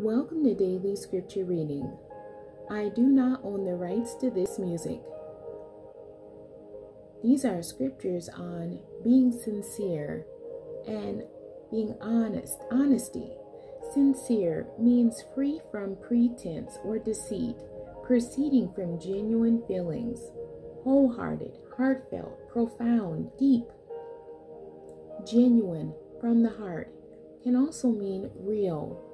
Welcome to Daily Scripture Reading. I do not own the rights to this music. These are scriptures on being sincere and being honest. Honesty. Sincere means free from pretense or deceit, proceeding from genuine feelings, wholehearted, heartfelt, profound, deep, genuine, from the heart, can also mean real.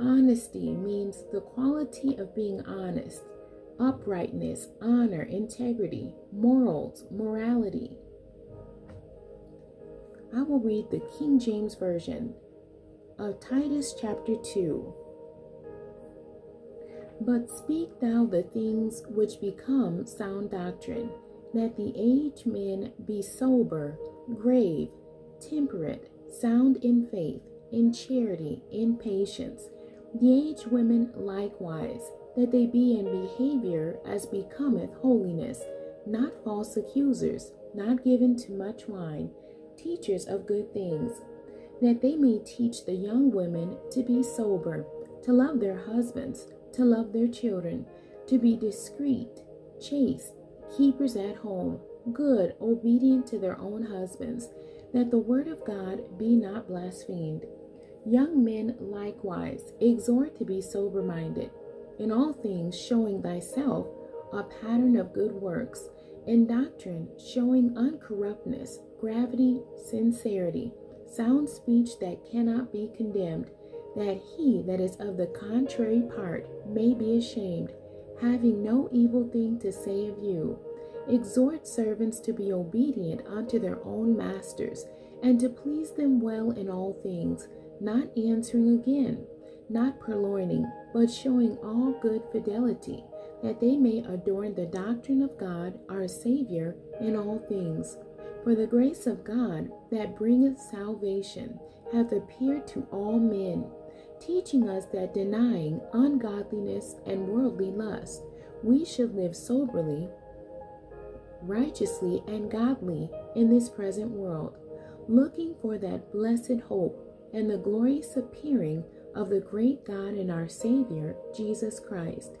Honesty means the quality of being honest, uprightness, honor, integrity, morals, morality. I will read the King James Version of Titus chapter 2. But speak thou the things which become sound doctrine, that the aged men be sober, grave, temperate, sound in faith, in charity, in patience. Aged women likewise, that they be in behavior as becometh holiness, not false accusers, not given to much wine, teachers of good things, that they may teach the young women to be sober, to love their husbands, to love their children, to be discreet, chaste, keepers at home, good, obedient to their own husbands, that the word of God be not blasphemed. Young men likewise exhort to be sober minded, in all things showing thyself a pattern of good works, in doctrine showing uncorruptness, gravity, sincerity, sound speech that cannot be condemned, that he that is of the contrary part may be ashamed, having no evil thing to say of you. Exhort servants to be obedient unto their own masters, and to please them well in all things, not answering again, not purloining, but showing all good fidelity, that they may adorn the doctrine of God our Savior in all things. For the grace of God that bringeth salvation hath appeared to all men, teaching us that denying ungodliness and worldly lust, we should live soberly, righteously, and godly in this present world, looking for that blessed hope and the glorious appearing of the great God and our Savior, Jesus Christ,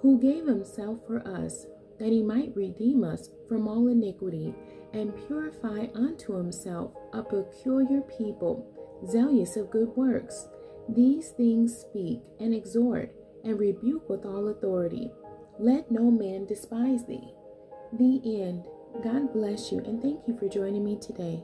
who gave himself for us, that he might redeem us from all iniquity and purify unto himself a peculiar people, zealous of good works. These things speak and exhort and rebuke with all authority. Let no man despise thee. The end. God bless you and thank you for joining me today.